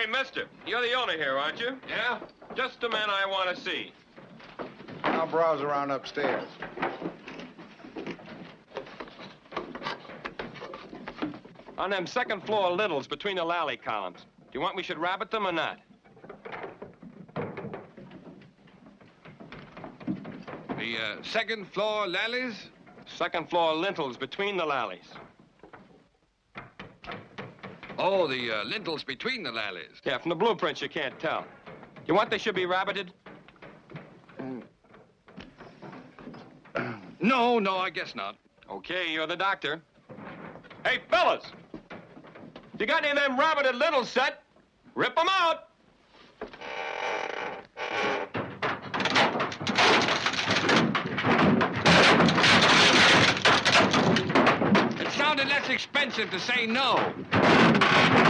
Hey, mister, you're the owner here, aren't you? Yeah? Just the man I want to see. I'll browse around upstairs. On them second floor lintels between the lally columns. Do you want we should rabbet them or not? The uh, second floor lallies? Second floor lintels between the lallies. Oh, the uh, lintels between the lallies. Yeah, from the blueprints you can't tell. You want they should be rabbeted? No, no, I guess not. Okay, you're the doctor. Hey, fellas! You got any of them rabbeted lintels set? Rip them out! Sounded less expensive to say no.